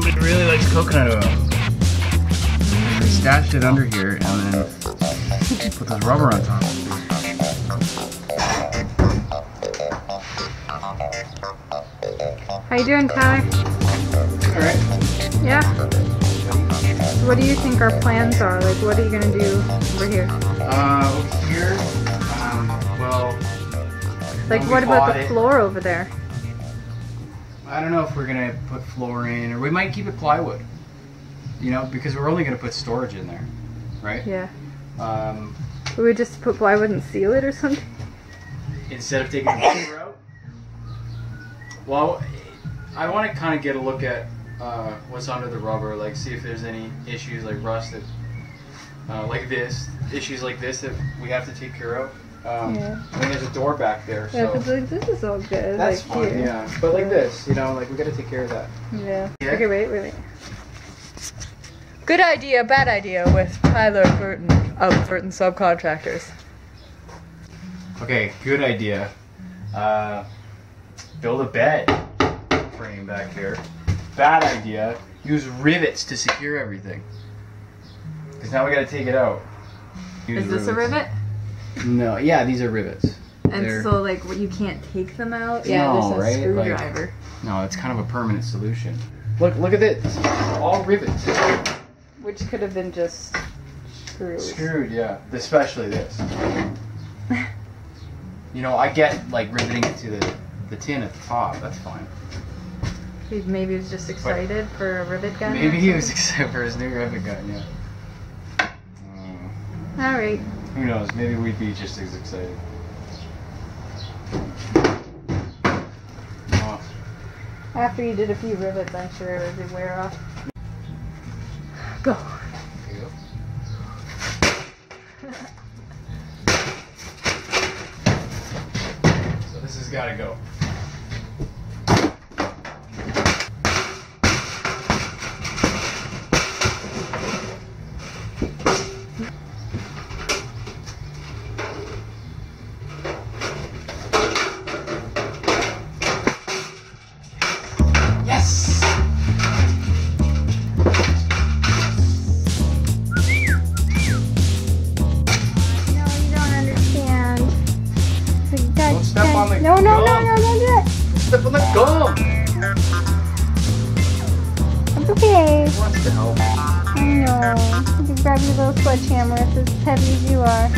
Somebody really likes coconut oil. I stashed it under here and then put this rubber on top. How you doing, Tyler? Alright. Yeah? What do you think our plans are? Like, what are you going to do over here? Uh, over here, um, well... Like, what about the it. floor over there? I don't know if we're gonna put floor in, or we might keep it plywood. You know, because we're only gonna put storage in there, right? Yeah. Um, We would just put plywood and seal it or something. instead of taking the timber out. Well, I want to kind of get a look at uh, what's under the rubber, like see if there's any issues like rust that, uh, like this, issues like this that we have to take care of. Um, Yeah. I mean, there's a door back there, Yeah, so because like, this is all good. that's like, fine. here. Yeah, but like this, you know, like we got to take care of that. Yeah. Yeah. Okay, wait, wait, wait. Good idea, bad idea with Tyler Burton of Burton Subcontractors. Okay, good idea. Uh, build a bed frame back here. Bad idea. Use rivets to secure everything. Because now we gotta take it out. Use Is this a rivet? No, yeah, these are rivets. And They're- so, like, you can't take them out? Yeah, No, there's a right? Like- screwdriver. No, it's kind of a permanent solution. Look, look at this. All rivets. Which could have been just screws. Screwed, yeah. Especially this. You know, I get like riveting it to the, the tin at the top. That's fine. Maybe He was just excited for a rivet gun. Maybe he was excited for his new rivet gun, yeah. All right. Who knows? Maybe we'd be just as excited. Oh, After you did a few rivets, I'm sure it would wear off. Go. go. So this has got to go. On the No, no, no, gum. no, don't do it. Step on the gum! It's okay. Who wants to help? I know. You can grab your little sledgehammer. It's as heavy as you are.